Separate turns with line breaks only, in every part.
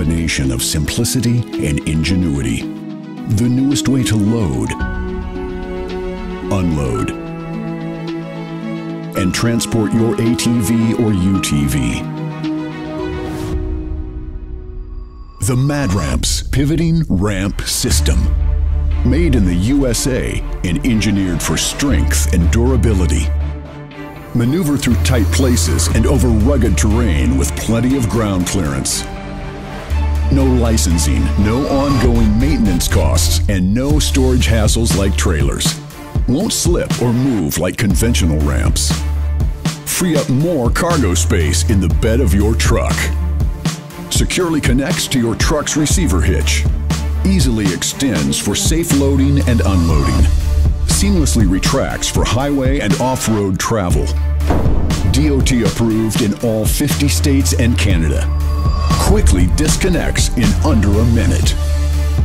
combination of simplicity and ingenuity. The newest way to load, unload, and transport your ATV or UTV. The MadRamps Pivoting Ramp System. Made in the USA and engineered for strength and durability. Maneuver through tight places and over rugged terrain with plenty of ground clearance. No licensing, no ongoing maintenance costs, and no storage hassles like trailers. Won't slip or move like conventional ramps. Free up more cargo space in the bed of your truck. Securely connects to your truck's receiver hitch. Easily extends for safe loading and unloading. Seamlessly retracts for highway and off-road travel. DOT approved in all 50 states and Canada quickly disconnects in under a minute.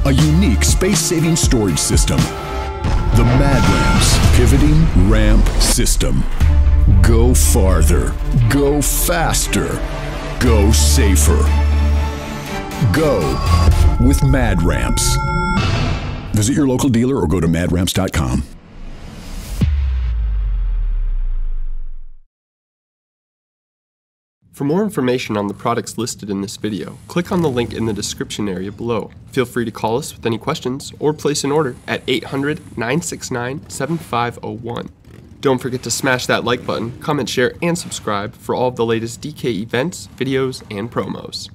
A unique space-saving storage system. The MadRamps Pivoting Ramp System. Go farther. Go faster. Go safer. Go with MadRamps. Visit your local dealer or go to madramps.com.
For more information on the products listed in this video, click on the link in the description area below. Feel free to call us with any questions or place an order at 800 969 7501. Don't forget to smash that like button, comment, share, and subscribe for all of the latest DK events, videos, and promos.